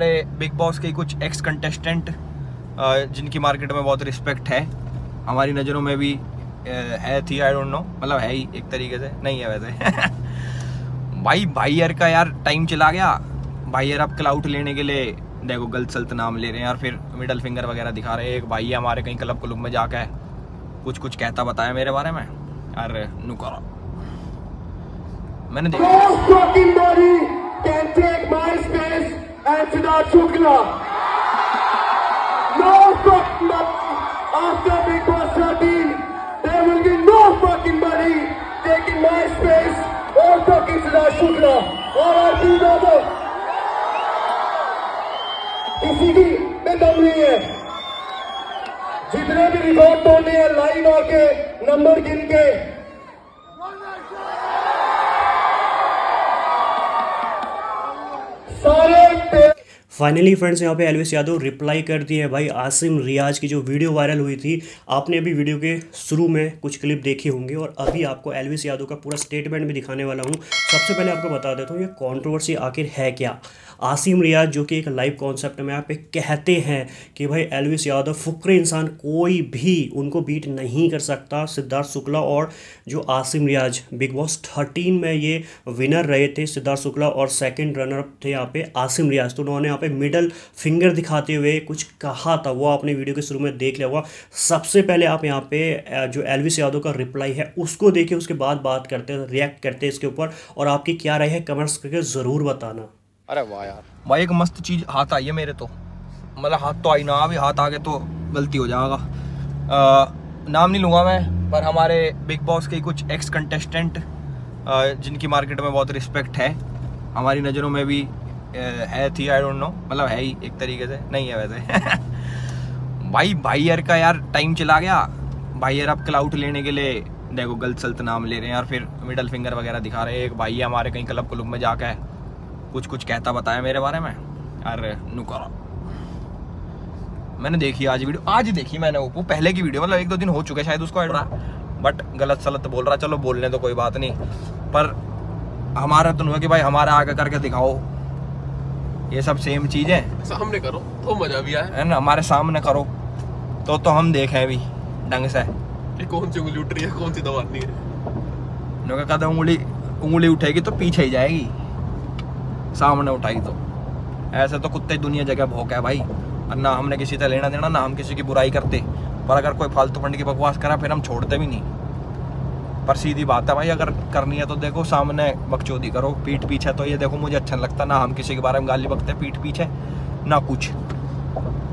हमारे big boss के कुछ एक्स कंटेस्टेंट जिनकी मार्केट में बहुत रिस्पेक्ट है। हमारी नज़रों में भी है थी आई डोंट नो मतलब है ही, एक तरीके से। नहीं है वैसे। भाई भाईयर का यार टाइम चला गया। भाईयर अब क्लाउट लेने के लिए, देखो, गलत सलत नाम ले रहे हैं। और फिर मिडल फिंगर वगैरह दिखा रहे हैं। एक भाई है हमारे कहीं क्लब क्लब में जाकर कुछ कुछ कहता बताया मेरे बारे में। अरे, नुकरा। मैंने देखा। Siddharth Shukla. No fucking body. After Big Boss 13, there will be no fucking body taking my space or fucking Siddharth Shukla. और आरती यादव किसी की में दम नहीं है जितने भी रिकॉर्ड तोड़ने हैं लाइन आके नंबर गिन के सारे पे- फाइनली फ्रेंड्स यहाँ पे एलविस यादव रिप्लाई कर दिए भाई, आसिम रियाज की जो वीडियो वायरल हुई थी, आपने अभी वीडियो के शुरू में कुछ क्लिप देखी होंगी और अभी आपको एलविस यादव का पूरा स्टेटमेंट भी दिखाने वाला हूँ। सबसे पहले आपको बता देता हूँ, ये कंट्रोवर्सी आखिर है क्या? आसिम रियाज, जो कि एक लाइव कॉन्सेप्ट में यहाँ पे कहते हैं कि भाई एलविस यादव फुकरे इंसान कोई भी उनको बीट नहीं कर सकता, सिद्धार्थ शुक्ला और जो Asim Riaz Bigg Boss thirteen में ये विनर रहे थे, सिद्धार्थ शुक्ला और सेकेंड रनर थे यहाँ पे आसिम रियाज। तो उन्होंने यहाँ पे मिडल फिंगर दिखाते हुए कुछ कहा था वो आपने वीडियो के शुरू में देख लिया होगा। सबसे पहले आप यहाँ पे जो एलविस यादव का रिप्लाई है उसको देखिए उसके बाद बात करते हैं रिएक्ट करते हैं इसके ऊपर। और आपकी क्या राय है कमेंट्स करके ज़रूर बताना। अरे वाह यार। भाई एक मस्त चीज़ हाथ आई है मेरे तो। मतलब हाथ तो आई ना अभी हाथ आ गए तो गलती हो जाएगा। नाम नहीं लूँगा मैं पर हमारे बिग बॉस के कुछ एक्स कंटेस्टेंट जिनकी मार्केट में बहुत रिस्पेक्ट है हमारी नज़रों में भी है थी आई डोंट नो मतलब है ही, एक तरीके से. नहीं है वैसे. भाई भाईयर का यार टाइम चला गया. भाईयर अब क्लाउट लेने के लिए, देखो, गलत सलत नाम ले रहे हैं और फिर मिडल फिंगर वगैरह दिखा रहे हैं. एक भाई है हमारे कहीं क्लब क्लब में जाकर कुछ कुछ कहता बताया मेरे बारे में. अरे, नुकरा. मैंने देखी आज वीडियो. आज देखी मैंने वो पहले की वीडियो. मतलब एक दो दिन हो चुके शायद उसको एड रहा बट गलत सलत बोल रहा. चलो, बोलने तो कोई बात नहीं. पर हमारा तो हुआ कि भाई हमारा आगे करके दिखाओ. ये सब सेम चीज़ें। सामने करो तो मज़ा भी आए है ना हमारे सामने करो। तो तो हम देखे भी ढंग से। कि कौन सी उंगली उठ रही है कौन सी दबानी है? उन्होंने कहा उंगली उंगली उठेगी तो पीछे ही जाएगी। सामने उठाई तो। ऐसे तो कुत्ते दुनिया जगह भौंक है भाई। और ना हमने किसी से लेना देना ना हम किसी की बुराई करते। पर अगर कोई फालतू फंड की बकवास करा फिर हम छोड़ते भी नहीं। पर सीधी बात है भाई अगर करनी है तो देखो सामने बकचोदी करो पीठ पीछे तो ये देखो मुझे अच्छा नहीं लगता ना हम किसी के बारे में गाली बकते पीठ पीछे ना कुछ।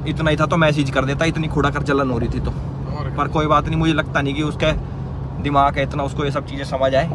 इतना ही था तो मैसेज कर देता इतनी खुड़ा कर जलन हो रही थी तो। पर कोई बात नहीं मुझे लगता नहीं कि उसके दिमाग है इतना उसको ये सब चीज़ें समझ आए।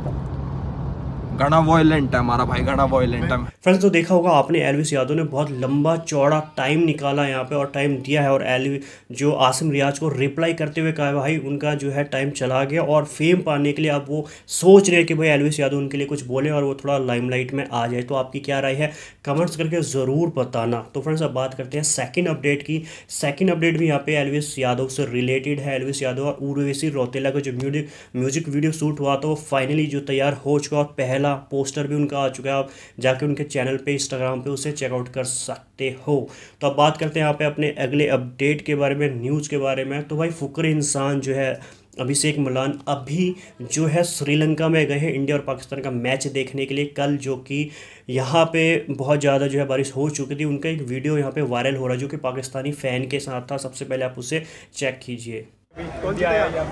घना वॉयलेंट है हमारा भाई, घना वॉयलेंट है। फ्रेंड्स तो देखा होगा आपने एलविस यादव ने बहुत लंबा, चौड़ा टाइम निकाला यहाँ पे और टाइम दिया है और एलवी जो आसिम रियाज को रिप्लाई करते हुए कहा भाई, उनका जो है टाइम चला गया और फेम पाने के लिए अब वो सोच रहे हैं कि भाई एलविस यादव उनके लिए कुछ बोले और वो थोड़ा लाइमलाइट में आ जाए। तो आपकी क्या राय है? कमेंट्स करके ज़रूर बताना। तो फ्रेंड्स अब बात करते हैं सेकेंड अपडेट की। सेकेंड अपडेट भी यहाँ पे एलविस यादव से रिलेटेड है। एलविस यादव और उर्वेशी रौतेला का जो म्यूज़िक म्यूज़िक वीडियो शूट हुआ था, वो फाइनली जो तैयार हो चुका और पहला पोस्टर भी उनका आ चुका है, आप जाके उनके चैनल पे इंस्टाग्राम पे उसे चेकआउट कर सकते हो। तो अब बात करते हैं यहाँ पे अपने अगले अपडेट के बारे में न्यूज़ के बारे में। तो भाई फुकर इंसान जो है, अभिषेक मलान अभी जो है श्रीलंका में गए हैं इंडिया और पाकिस्तान का मैच देखने के लिए। कल जो कि यहाँ पे बहुत ज़्यादा जो है बारिश हो चुकी थी। उनका एक वीडियो यहाँ पे वायरल हो रहा है, जो कि पाकिस्तानी फ़ैन के साथ था। सबसे पहले आप उसे चेक कीजिए। कौन जीतेगा?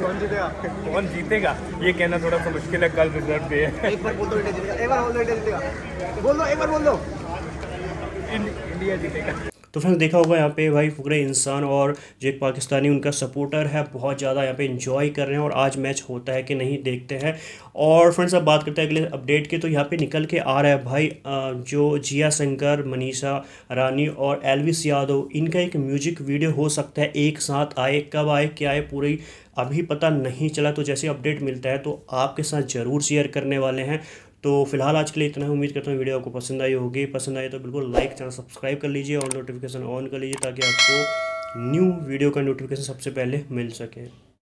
कौन जीतेगा कौन जीतेगा ये कहना थोड़ा सा मुश्किल है कल रिज़ल्ट पे है। एक बार बोल दो इंडिया जीतेगा। एक बार बोल दो इंडिया जीतेगा। बोल दो एक बार बोल दो। इंडिया जीतेगा। तो फ्रेंड्स देखा होगा यहाँ पे भाई फुकरे इंसान और जो एक पाकिस्तानी उनका सपोर्टर है, बहुत ज़्यादा यहाँ पे इंजॉय कर रहे हैं और आज मैच होता है कि नहीं देखते हैं। और फ्रेंड्स अब बात करते हैं अगले अपडेट की तो यहाँ पे निकल के आ रहा है भाई जो जिया शंकर, मनीषा रानी और एलविस यादव, इनका एक म्यूज़िक वीडियो हो सकता है, एक साथ आए, कब आए, क्या आए, पूरी अभी पता नहीं चला। तो जैसे अपडेट मिलता है तो आपके साथ ज़रूर शेयर करने वाले हैं। तो फ़िलहाल आज के लिए इतना ही। उम्मीद करता हूँ वीडियो आपको पसंद आई होगी। पसंद आई तो बिल्कुल लाइक चैनल सब्सक्राइब कर लीजिए और नोटिफिकेशन ऑन कर लीजिए ताकि आपको न्यू वीडियो का नोटिफिकेशन सबसे पहले मिल सके।